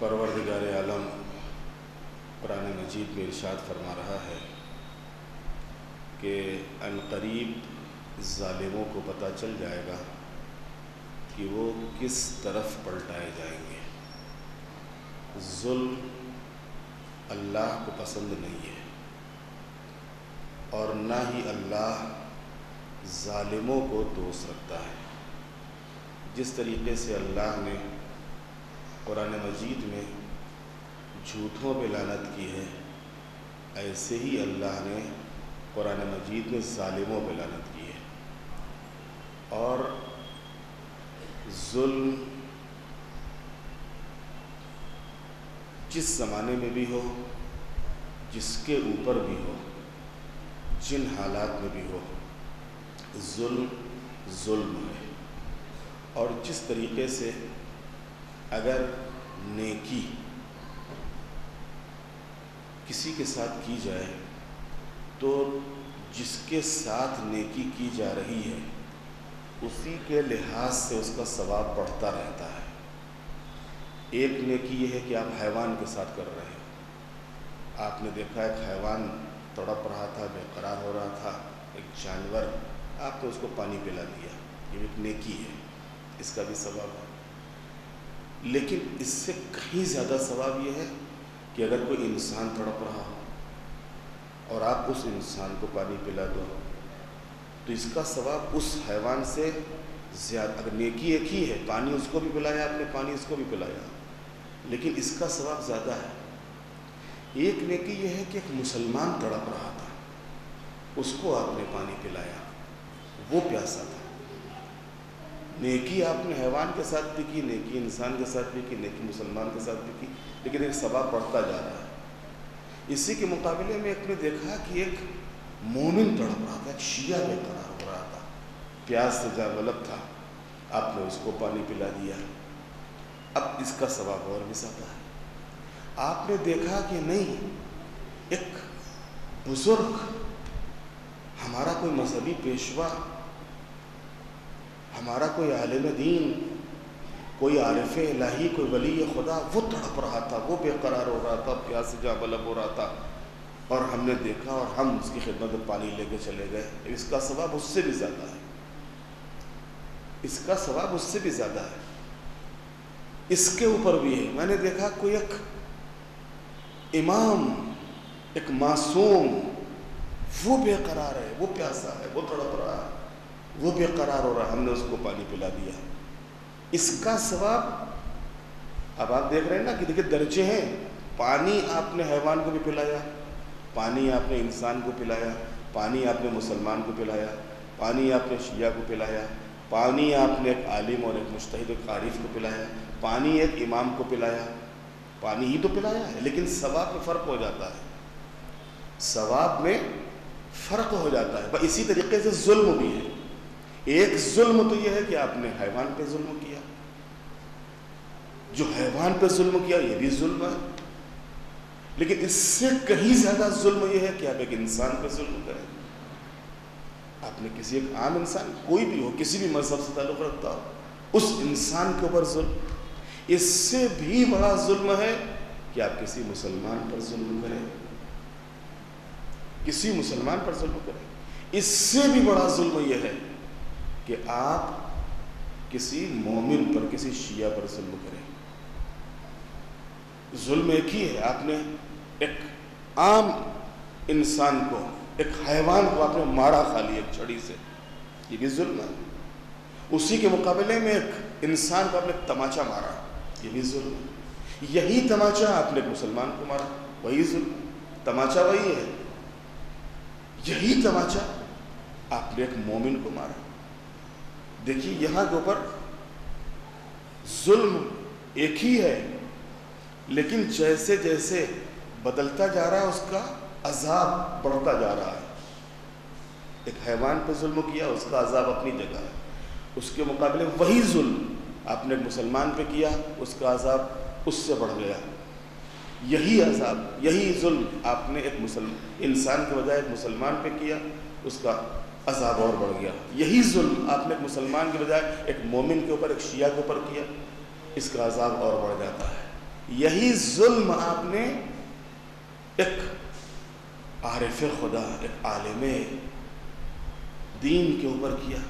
परवरदिगार आलम कुरान मजीद में इरशाद फरमा रहा है कि अनकरीब ालिमों को पता चल जाएगा कि वो किस तरफ़ पलटाए जाएँगे। जुल्म अल्लाह को पसंद नहीं है और ना ही अल्लाह ालिमों को दोष रखता है। जिस तरीके से अल्लाह ने कुरान मजीद में झूठों पे लानत की है, ऐसे ही अल्लाह ने कुरान मजीद ने ालिमों पे लानत की है। और जुल्म जिस ज़माने में भी हो, जिसके ऊपर भी हो, जिन हालात में भी हो, जुल्म जुल्म है। और जिस तरीके से अगर नेकी किसी के साथ की जाए तो जिसके साथ नेकी की जा रही है, उसी के लिहाज से उसका सवाब बढ़ता रहता है। एक नेकी यह है कि आप हैवान के साथ कर रहे हैं। आपने देखा, एक हैवान तड़प रहा था, बेकरार हो रहा था, एक जानवर, आपने उसको पानी पिला दिया। ये एक नेकी है, इसका भी सवाब है। लेकिन इससे कहीं ज़्यादा सवाब यह है कि अगर कोई इंसान तड़प रहा हो और आप उस इंसान को पानी पिला दो। तो इसका सवाब उस हैवान से ज़्यादा, अगर नेकी एक ही है, पानी उसको भी पिलाया आपने, पानी उसको भी पिलाया। लेकिन इसका सवाब ज़्यादा है। एक नेकी यह है कि एक मुसलमान तड़प रहा था। उसको आपने पानी पिलाया। वो प्यासा था। नेकी आपने हैवान के साथ भी की, नेकी इंसान के साथ भी की, नेकी मुसलमान के साथ भी की, लेकिन एक सवाब बढ़ता जा रहा है। इसी के मुकाबले में एक ने देखा कि एक मोमिन तड़प रहा था, एक शिया बेकरार हो रहा था। प्यास से जहाँ गलब था, आपने उसको पानी पिला दिया। अब इसका सवाब और भी ज़्यादा है। आपने देखा कि नहीं, एक बुज़ुर्ग, हमारा कोई मजहबी पेशवा, हमारा कोई आलिम दीन कोई आरिफ इलाही, कोई वली खुदा, वो तड़प रहा था, वो बेकरार हो रहा था प्यास से जहाँ बलब हो रहा था। और हमने देखा और हम उसकी खिदमत में पानी लेके चले गए। इसका सवाब उससे भी ज़्यादा है। इसका सवाब उससे भी ज़्यादा है। इसके ऊपर भी है। मैंने देखा कोई एक इमाम, एक मासूम, वो बेकरार है, वो प्यासा है, वो तड़प रहा है, वो बेकरार हो रहा है। हमने उसको पानी पिला दिया। इसका सवाब, अब आप देख रहे हैं ना कि देखिए दर्जे हैं। पानी आपने हैवान को भी पिलाया, पानी आपने इंसान को पिलाया, पानी आपने मुसलमान को पिलाया, पानी आपने शिया को पिलाया, पानी आपने एक आलिम और एक मुश्तहिद एक आरिफ को पिलाया, पानी एक इमाम को पिलाया, पानी ही तो पिलाया है, लेकिन सवाब में फ़र्क हो जाता है। सवाब में फ़र्क हो जाता है। पर इसी तरीके से जुल्म भी है। एक जुल्म तो यह है कि आपने हैवान पे जुल्म किया। जो हैवान पर जुल्म किया, ये भी जुल्म है। लेकिन इससे कहीं ज़्यादा जुल्म यह है कि आप एक इंसान पर जुल्म करें। आपने किसी एक आम इंसान, कोई भी हो, किसी भी मज़हब से ताल्लुक़ रखता हो, उस इंसान के ऊपर जुल्म। इससे भी बड़ा जुल्म है कि आप किसी मुसलमान पर जुल्म करें। किसी मुसलमान पर जुल्म करें। इससे भी बड़ा जुल्म यह है कि आप किसी मोमिन पर, किसी शिया पर जुल्म करें। जुल्म एक ही है। आपने एक आम इंसान को, एक हैवान को आपने मारा खाली एक छड़ी से। ये भी जुल्म है। उसी के मुकाबले में एक इंसान को आपने तमाचा मारा। ये भी जुल्म है। यही तमाचा आपने एक मुसलमान को मारा। वही जुल्म तमाचा वही है। यही तमाचा आपने एक मोमिन को मारा। देखिए, यहाँ के ऊपर जुल्म एक ही है। लेकिन जैसे जैसे बदलता जा रहा है, उसका अजाब बढ़ता जा रहा है। एक हैवान पर जुल्म किया, उसका अजाब अपनी जगह है। उसके मुकाबले वही जुल्म आपने मुसलमान पे किया, उसका अजाब उससे बढ़ गया। यही अजाब, यही जुल्म आपने एक मुसलमान इंसान के बजाय एक मुसलमान पे किया, उसका अजाब और बढ़ गया। यही जुल्म आपने एक मुसलमान के बजाय एक मोमिन के ऊपर, एक शिया के ऊपर किया, इसका अजाब और बढ़ जाता है। यही जुल्म आपने एक आरिफ खुदा, एक आलिम दीन के ऊपर किया।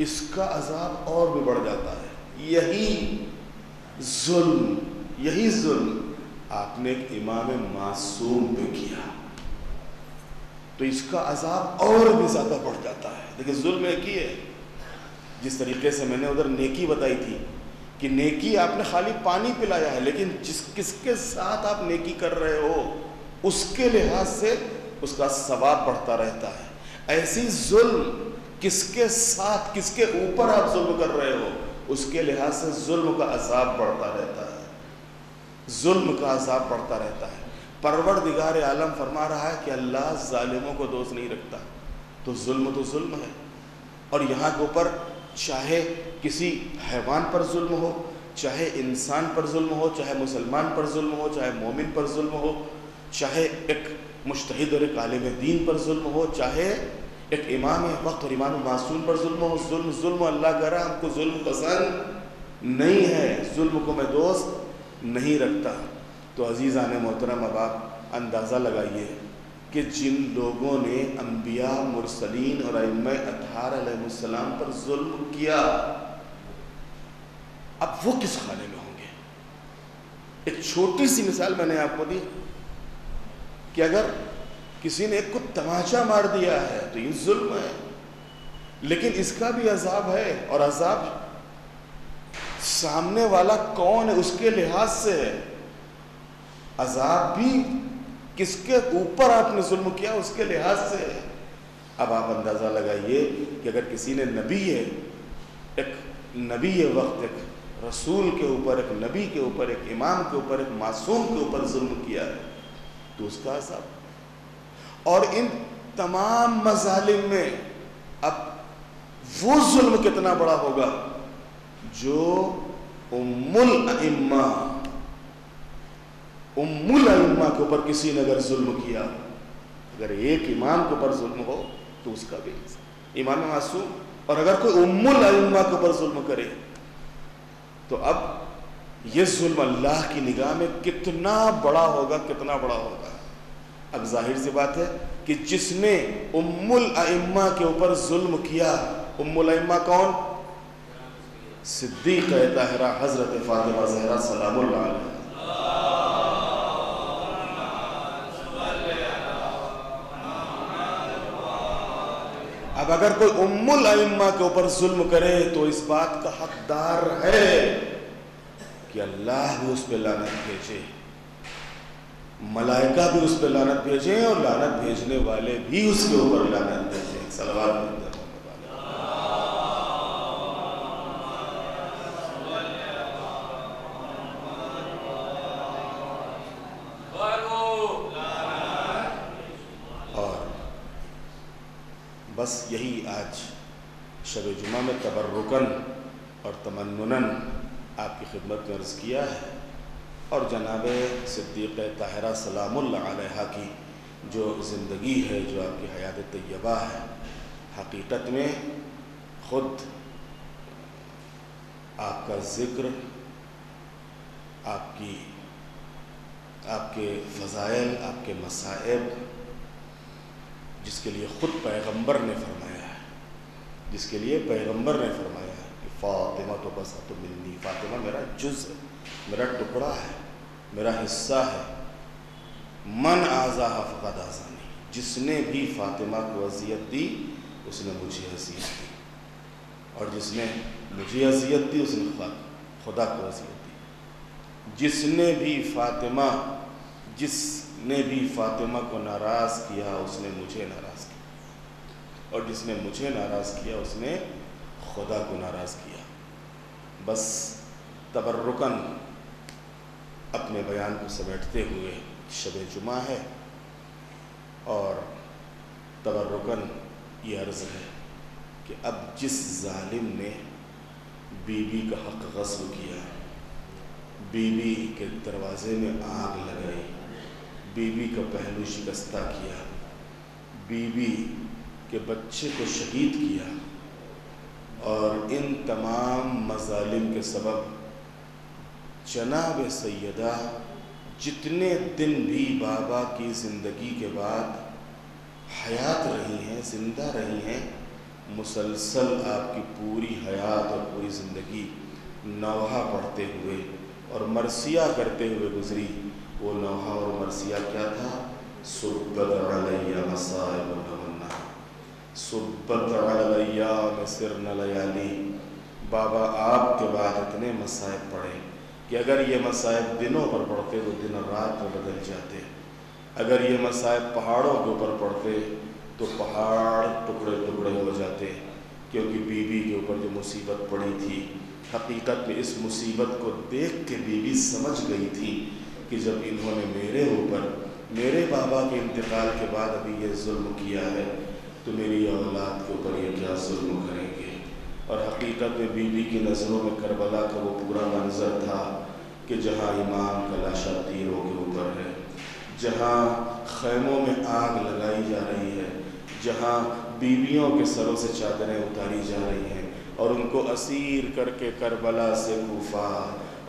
इसका अजाब और भी बढ़ जाता है। यही जुल्म यही जुल्म आपने एक इमाम मासूम पे किया। तो इसका अजाब और भी ज़्यादा बढ़ जाता है। देखिए, जुल्म एक ही है। जिस तरीके से मैंने उधर नेकी बताई थी कि नेकी आपने खाली पानी पिलाया है, लेकिन जिस, किसके साथ आप नेकी कर रहे हो, उसके लिहाज से उसका सवाब बढ़ता रहता है। ऐसी जुल्म किसके साथ, किसके ऊपर आप जुल्म कर रहे हो, उसके लिहाज से जुल्म का अजाब बढ़ता रहता है। जुल्म का अजाब बढ़ता रहता है। परवर दिगार आलम फरमा रहा है कि अल्लाह ालिमों को दोष नहीं रखता। तो जुल्म तो जुल्म है। और यहाँ के ऊपर चाहे किसी हैवान पर जुल्म हो, चाहे इंसान पर जुल्म हो, चाहे मुसलमान पर जुल्म हो, चाहे मोमिन पर जुल्म हो, चाहे एक मुश्तहिद और एक आलिम दीन पर जुल्म हो, चाहे एक इमाम वक्त और इमाम मासूम पर जुल्म हो, जुल्म जुल्म, अल्लाह करा, हमको जुल्म पसंद नहीं है, जुल्म को मैं दोस्त नहीं रखता। तो अजीज़ा ने मोहतरम, अब आप अंदाज़ा लगाइए। कि जिन लोगों ने अम्बिया मुरसलीन और अठारम पर जुल्म किया, अब वो किस खाने में होंगे? एक छोटी सी मिसाल मैंने आपको दी कि अगर किसी ने को तमाचा मार दिया है तो ये जुल्म है। लेकिन इसका भी अजाब है, और अजाब सामने वाला कौन है, उसके लिहाज से है। अजाब भी किसके ऊपर आपने जुल्म किया, उसके लिहाज से अब आप अंदाज़ा लगाइए कि अगर किसी ने नबी है, एक नबी है वक्त, एक रसूल के ऊपर, एक नबी के ऊपर, एक इमाम के ऊपर, एक मासूम के ऊपर जुल्म किया है तो उसका अजाब और इन तमाम मजालिम में अब वो जुल्म कितना बड़ा होगा, जो उम्मुल उम्मुल इम्मा के ऊपर किसी ने अगर जुल्म किया, अगर एक इमाम के ऊपर जुल्म हो तो उसका भी इमाम मासूम। और अगर कोई उम्मुल इम्मा के ऊपर जुल्म करे तो अब ये जुल्म अल्लाह की निगाह में कितना बड़ा होगा, कितना बड़ा होगा। अब ज़ाहिर सी बात है कि जिसने उम्मुल अम्मा के ऊपर जुल्म किया, उम्मुल अम्मा कौन? सिद्दीक तहरा हज़रत फातिमा जहरा सलाम अगर कोई उम्मुल अम्मा के ऊपर जुल्म करे तो इस बात का हकदार है कि अल्लाह भी उस पर लानत भेजे। मलाइका भी उस पर लानत भेजे और लानत भेजने वाले भी उसके ऊपर लानत भेजे। सलवार बस यही आज में तबर्रुकन और तमन्नन आपकी खिदमत में अर्ज़ किया है। और जनाब सिद्दीक़ ताहरा सलामुल्ला की जो ज़िंदगी है, जो आपकी हयात तय्यबा है, हकीकत में ख़ुद आपका ज़िक्र, आपकी, आपके फ़ज़ाइल, आपके मसाइब, जिसके लिए ख़ुद पैगंबर ने फरमाया जिसके लिए पैगंबर ने फरमाया है कि फ़ातिमा तो बस तो मिलनी फ़ातिमा मेरा जुज़ है, मेरा टुकड़ा है, मेरा हिस्सा है। मन आज़ा फ़कद आज़ानी, जिसने भी फ़ातिमा को अजियत दी, उसने मुझे अजियत दी। और जिसने मुझे अजियत दी, उसने खुदा को अजियत दी। जिसने भी फ़ातिमा, जिसने भी फ़ातिमा को नाराज़ किया, उसने मुझे नाराज़ किया। और जिसने मुझे नाराज़ किया, उसने खुदा को नाराज़ किया। बस तबर्रुकन अपने बयान को समेटते हुए शब जुमा है और तबर्रुकन ये अर्ज़ है कि अब जिस जालिम ने बीबी का हक गस्ब किया, बीबी के दरवाज़े में आग लगाई, बीबी का पहलू शिकस्ता किया, बीबी के बच्चे को शहीद किया और इन तमाम मजालिम के सबब जनाब सैदा जितने दिन भी बाबा की ज़िंदगी के बाद हयात रही हैं, ज़िंदा रही हैं, मुसलसल आपकी पूरी हयात और पूरी ज़िंदगी नवहा पढ़ते हुए और मरसिया करते हुए गुजरी। वो नवहा और मरसिया क्या था? तमन्ना सुब्बत अलैया में सिर न लयाली। बाबा, आपके बाद इतने मसायब पढ़े कि अगर ये मसायब दिनों पर पढ़ते तो दिन रात में बदल जाते। अगर ये मसायब पहाड़ों के ऊपर पड़ते तो पहाड़ टुकड़े टुकड़े हो जाते, क्योंकि बीबी के ऊपर जो मुसीबत पड़ी थी, हकीकत में इस मुसीबत को देख के बीबी समझ गई थी कि जब इन्होंने मेरे ऊपर, मेरे बाबा के इंतकाल के बाद अभी ये जुल्म किया है तो मेरी औलाद के ऊपर ये क्या जुल्म करेंगे? और हकीकत में बीबी की नज़रों में करबला का वो पूरा मंजर था कि जहाँ इमाम का लाशा तीरों के ऊपर है, जहाँ खैमों में आग लगाई जा रही है, जहाँ बीवियों के सरों से चादरें उतारी जा रही हैं और उनको असीर करके करबला से कोफा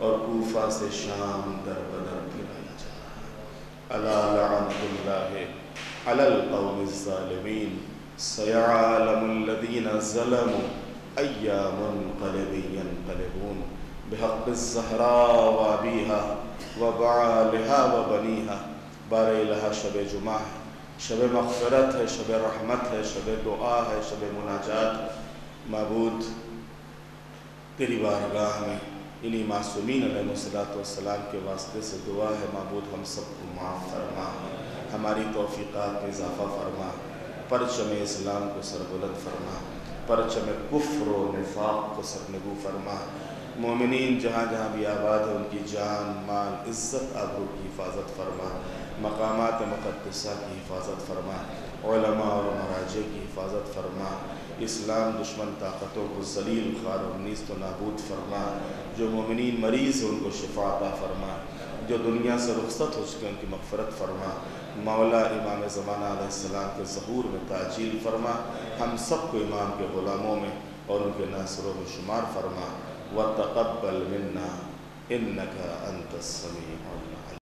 और कोफा से शाम दर बदर फिराया जा रहा है। अलमीन सयालमदीन ज़लम अय्यामन कलबियन कलबून बेहक़ ज़हरा वाबीहा व बालहा व बनीहा बार लहा शब जुमा है शब रहमत है शब दुआ है शब मुनाजात मबूद तेरी बारगाह में इन्हीं मासूमीन सलाम के वास्ते से दुआ है मबूद हम सबको माफ़ फरमा हमारी तोफ़ीक़ात में इजाफ़ा फरमा परचम इस्लाम को सरबुलंद फरमा परचम कुफ्र नफाक को सरनगू फरमा। मोमिन जहाँ जहाँ भी आबाद है, उनकी जान, माल, इज़्ज़त, आबरू की हिफाजत फरमा। मकामात मुक़दसा की हिफाजत फरमा। और मराजे की हिफाजत फरमा। इस्लाम दुश्मन ताकतों को जलील, खार और नीस्त नाबूद फरमा। जो मोमिन मरीज़ है, उनको शिफाता फरमा। जो दुनिया से रुखसत हो चुके उनकी मफ़रत फरमा। मौला इमाम ज़माना के ज़हूर में ताजील फरमा, हम सबको इमाम के ग़ुलामों में और उनके नासरों में शुमार फरमा व तकबल मन्ना, इन्नका अंत समी